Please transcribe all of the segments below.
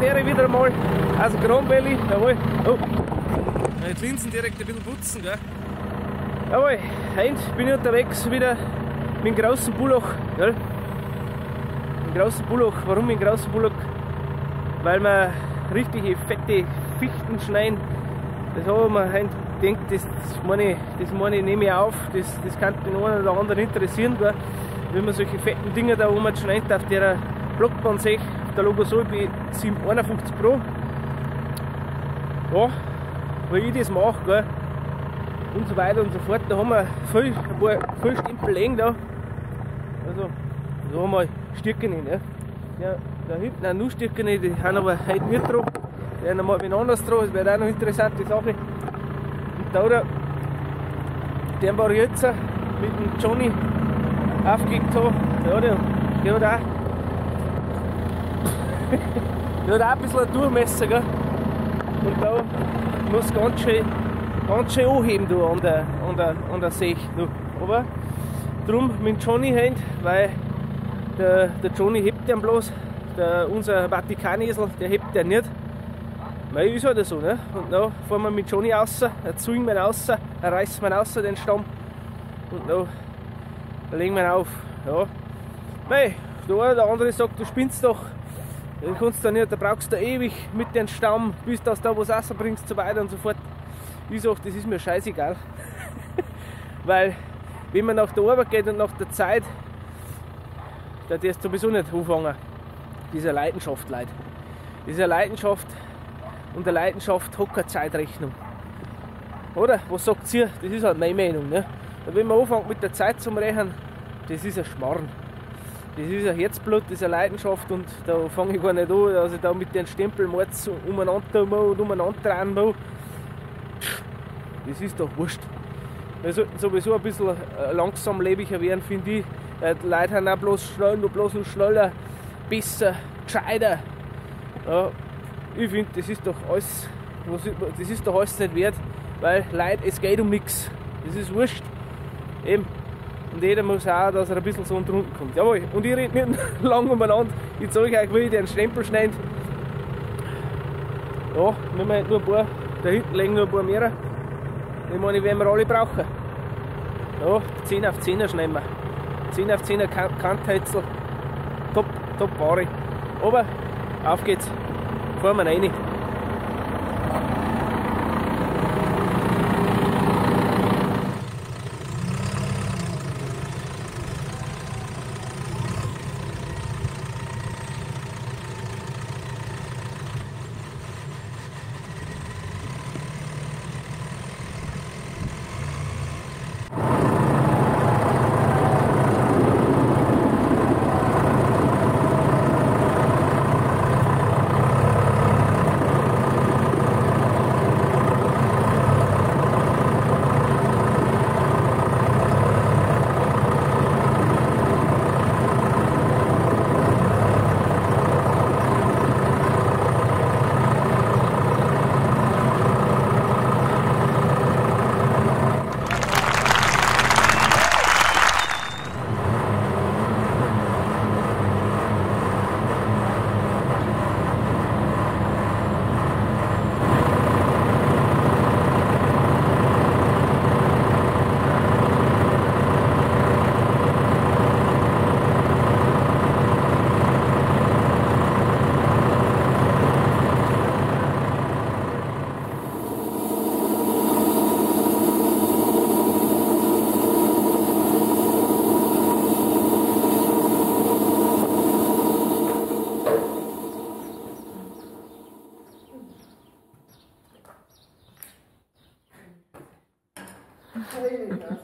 der wieder mal aus dem Kronbelly. Jawohl. Oh. Die Linsen direkt ein bisschen putzen, gell? Jawohl, heute bin ich unterwegs wieder mit dem großen Bullock. Gell? Mit dem großen Bullock. Warum mit dem großen Bullock? Weil wir richtige fette Fichten schneiden. Das haben wir heute das, das, meine, das meine ich, nehme ich auf. Das, das kann den einen oder anderen interessieren. Gell? Wenn man solche fetten Dinger da oben schneidet auf der Blockbahn 6, der Logosol B751 Pro. Ja, weil ich das mache, gell, und so weiter und so fort. Da haben wir viel, ein paar, viel Stempel liegen da. Also, da haben wir Stückchen. Ne? Ja, da hinten auch nur Stückchen, die haben aber heute nicht drauf. Die werden mal wen anders drauf, das wäre auch noch eine interessante Sache. Und da, da den war jetzt mit dem Johnny aufgelegt ja, der, der hat auch der hat auch ein bisschen ein Durchmesser, gell? Und da muss ganz schön, ganz schön anheben da an der, an der, an der Sech. Du. Aber drum mit Johnny Hand, weil der, der Johnny hebt den bloß, der, unser Vatikanesel, der hebt den nicht. Weil ist halt so, ne? Und dann fahren wir mit Johnny raus, er zwingt wir raus, er reißt mir raus den Stamm und dann legen wir ihn auf. Ja. Mei, der eine oder andere sagt, du spinnst doch. Den kannst du nicht, da brauchst du ewig mit dem Stamm, bis du da was rausbringst, so weiter und so fort. Ich sag, das ist mir scheißegal. Weil, wenn man nach der Arbeit geht und nach der Zeit, da darfst du sowieso nicht anfangen. Diese Leidenschaft, Leute. Diese Leidenschaft und der Leidenschaft hat keine Zeitrechnung. Oder? Was sagt ihr? Das ist halt meine Meinung. Ne? Und wenn man anfängt mit der Zeit zu rechnen, das ist ein Schmarrn. Das ist ein Herzblut, das ist eine Leidenschaft und da fange ich gar nicht an, dass ich da mit den Stempelmords umeinander und umeinander drehen muss. Das ist doch wurscht. Wir sollten sowieso ein bisschen äh, langsam lebiger werden, finde ich. Äh, die Leute haben auch bloß schnell, nur bloß noch schneller, besser, gescheiter. Ja, ich finde, das ist doch alles, das ist doch alles nicht wert, weil Leute, es geht um nichts. Das ist wurscht. Eben. Und jeder muss auch, dass er ein bisschen so unten kommt. Jawohl, und ich rede nicht lang umeinander. Ich zeige euch, wie ich den Stempel schneide. Ja, wir nur ein paar, da hinten liegen nur ein paar mehr. Ich meine, werden wir alle brauchen. Ja, 10 auf 10er schneiden wir. 10 auf 10er Kanthölzel. Top, top Ware. Aber auf geht's. Fahren wir rein. 那个女的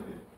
reality